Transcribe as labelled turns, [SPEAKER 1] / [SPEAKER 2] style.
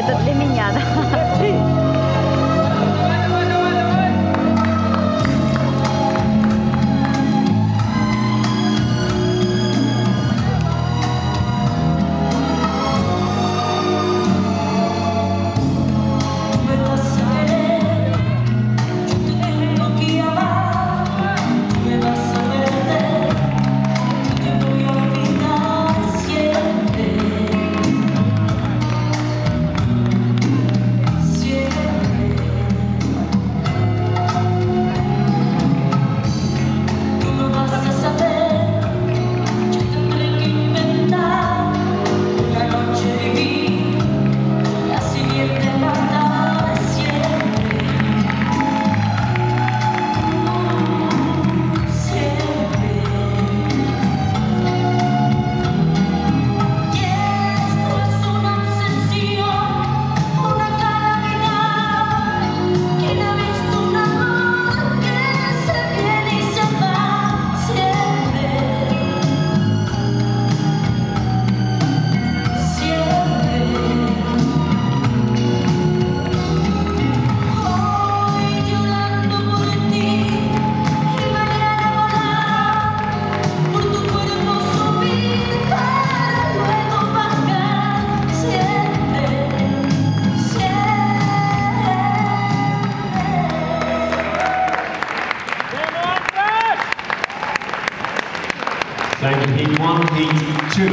[SPEAKER 1] Это для меня, да.
[SPEAKER 2] Thank you, Heat 1, Heat 2.